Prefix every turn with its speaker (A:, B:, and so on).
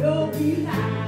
A: will be high.